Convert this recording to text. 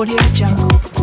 Audio Jungle.